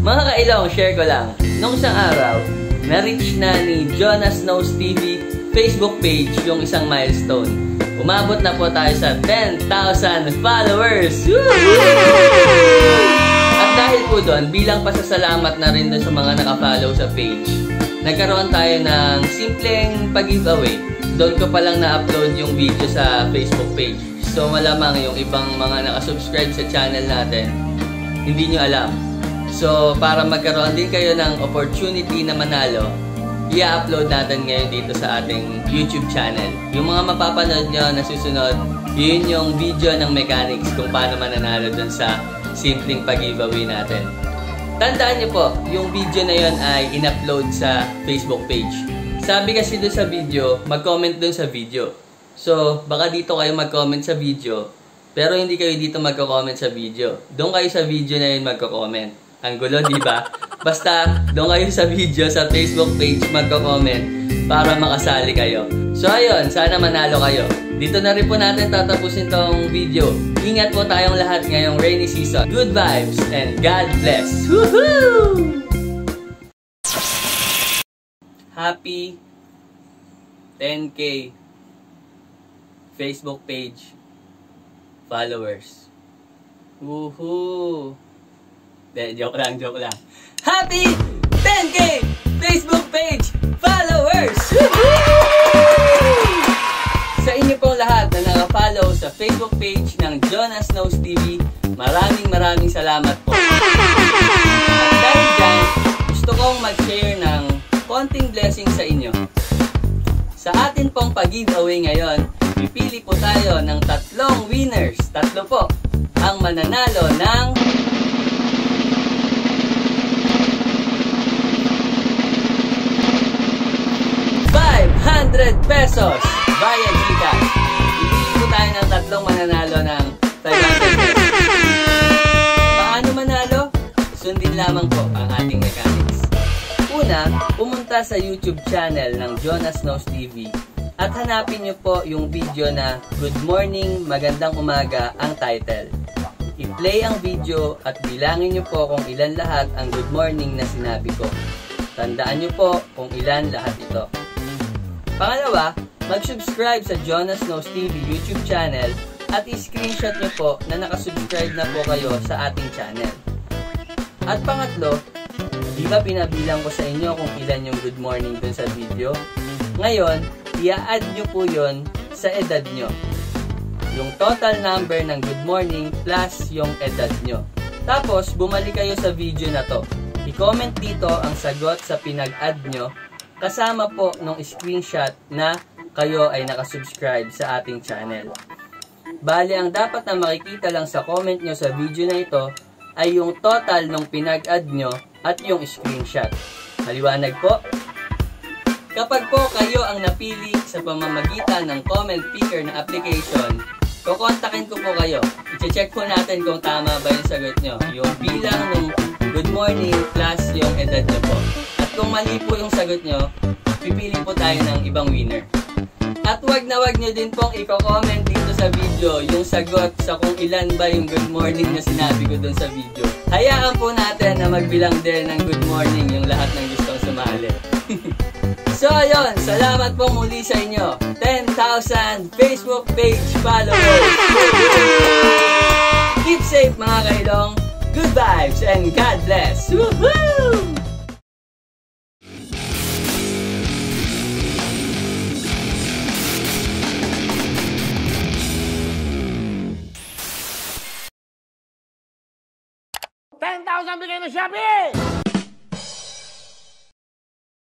Mga kailong, share ko lang. Nung isang araw, na-reach na ni Jonas Knows TV Facebook page yung isang milestone. Umabot na po tayo sa 10,000 followers! At dahil po doon, bilang pasasalamat na rin sa mga nakafollow sa page, nagkaroon tayo ng simpleng pag-giveaway. Doon ko palang na-upload yung video sa Facebook page. So malamang yung ibang mga nakasubscribe sa channel natin, hindi nyo alam. So para magkaroon din kayo ng opportunity na manalo, i-upload natin ngayon dito sa ating YouTube channel. Yung mga mapapanood nyo na susunod, yun yung video ng mechanics kung paano mananalo dun sa simpleng pag-giveaway natin. Tandaan nyo po, yung video na yun ay in-upload sa Facebook page. Sabi kasi dun sa video, mag-comment dun sa video. So, baka dito kayo mag-comment sa video, pero hindi kayo dito magko-comment sa video. Doon kayo sa video na yun magko-comment. Ang gulo, di ba? Basta, doon kayo sa video, sa Facebook page, magko-comment para makasali kayo. So, ayun, sana manalo kayo. Dito na rin po natin tatapusin tong video. Ingat po tayong lahat ngayong rainy season. Good vibes and God bless. Woohoo! Happy 10K Facebook page followers. Woohoo! De, joke lang, joke lang. Happy 10K Facebook page followers! Sa inyo pong lahat na nakafollow sa Facebook page ng Jonas Knows TV, maraming maraming salamat po. At dahil dyan, gusto kong mag-share ng konting blessing sa inyo. Sa atin pong pag-giveaway ngayon, pipili po tayo ng tatlong winners. Tatlo po ang mananalo ng 500 pesos via Gcash. Pipili po tayo ng tatlong mananalo ng 500 pesos. Paano manalo? Sundin lamang po ang ating mechanics. Una, pumunta sa YouTube channel ng Jonas Knows TV at hanapin niyo po yung video na Good Morning, Magandang Umaga ang title. I-play ang video at bilangin niyo po kung ilan lahat ang good morning na sinabi ko. Tandaan niyo po kung ilan lahat ito. Pangalawa, mag-subscribe sa Jonas Knows TV YouTube channel at i-screenshot niyo po na nakasubscribe na po kayo sa ating channel. At pangatlo, di ba pinabilang ko sa inyo kung ilan yung good morning dun sa video? Ngayon, i-add nyo po yon sa edad nyo. Yung total number ng good morning plus yung edad nyo. Tapos, bumalik kayo sa video na to. I-comment dito ang sagot sa pinag-add nyo kasama po nung screenshot na kayo ay nakasubscribe sa ating channel. Bali, ang dapat na makikita lang sa comment nyo sa video na ito ay yung total nung pinag-add nyo at yung screenshot. Maliwanag po? Kapag po kayo ang napili sa pamamagitan ng comment picker na application, kukontakin ko po kayo. I-check po natin kung tama ba yung sagot nyo. Yung bilang ng good morning plus yung edad nyo po. Kung mali po yung sagot nyo, pipili po tayo ng ibang winner. At wag na wag nyo din pong i-comment dito sa video yung sagot sa kung ilan ba yung good morning na sinabi ko dun sa video. Hayaan po natin na magbilang din ng good morning yung lahat ng gustong sumali. so ayun, salamat po muli sa inyo. 10,000 Facebook page followers. Keep safe mga kailong. Good vibes and God bless. Woohoo! Ten thousand bigay ng Shopee!